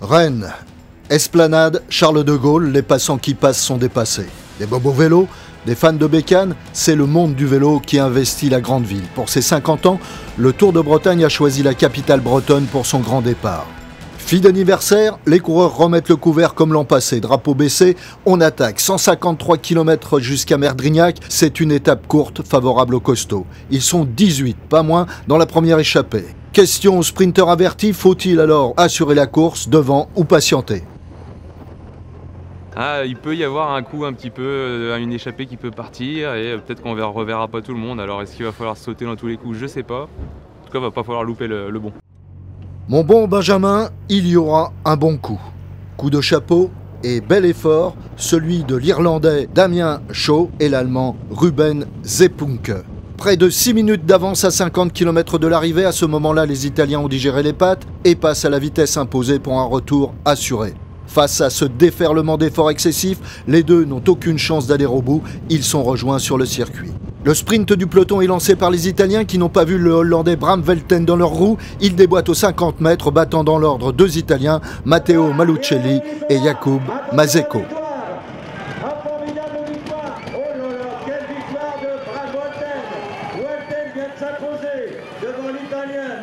Rennes, Esplanade, Charles de Gaulle, les passants qui passent sont dépassés. Des bobos vélos, des fans de bécane, c'est le monde du vélo qui investit la grande ville. Pour ses 50 ans, le Tour de Bretagne a choisi la capitale bretonne pour son grand départ. Fille d'anniversaire, les coureurs remettent le couvert comme l'an passé. Drapeau baissé, on attaque 153 km jusqu'à Merdrignac. C'est une étape courte favorable aux costauds. Ils sont 18, pas moins, dans la première échappée. Question au sprinter averti, faut-il alors assurer la course devant ou patienter? Ah, il peut y avoir un coup un petit peu, euh, une échappée qui peut partir et peut-être qu'on ne reverra pas tout le monde. Alors est-ce qu'il va falloir sauter dans tous les coups? Je sais pas. En tout cas, il va pas falloir louper le, bon. Mon bon Benjamin, il y aura un bon coup. Coup de chapeau et bel effort, celui de l'Irlandais Damien Shaw et l'Allemand Ruben Zepunke. Près de 6 minutes d'avance à 50 km de l'arrivée, à ce moment-là, les Italiens ont digéré les pattes et passent à la vitesse imposée pour un retour assuré. Face à ce déferlement d'efforts excessifs, les deux n'ont aucune chance d'aller au bout, ils sont rejoints sur le circuit. Le sprint du peloton est lancé par les Italiens qui n'ont pas vu le Hollandais Bram Velten dans leur roue. Ils déboîtent aux 50 mètres, battant dans l'ordre deux Italiens, Matteo Malucelli et Jakub Mazeko. devant l'Italien